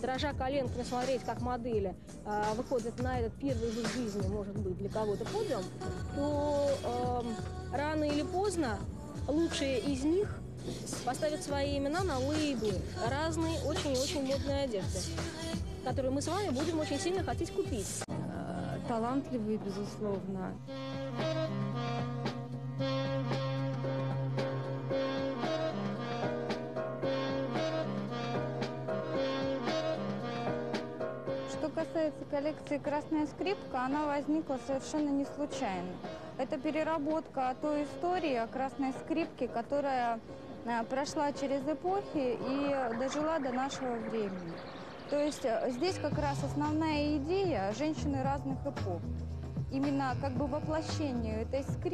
дрожа коленками смотреть, как модели э, выходят на этот первый в жизни, может быть, для кого-то подиум, то э, рано или поздно лучшие из них поставят свои имена на лейблы разной очень и очень модной одежды, которую мы с вами будем очень сильно хотеть купить. Э, талантливые, безусловно. Что касается коллекции «Красная скрипка», она возникла совершенно не случайно. Это переработка той истории о «Красной скрипке», которая э, прошла через эпохи и дожила до нашего времени. То есть э, здесь как раз основная идея женщины разных эпох. Именно как бы воплощению этой скрипки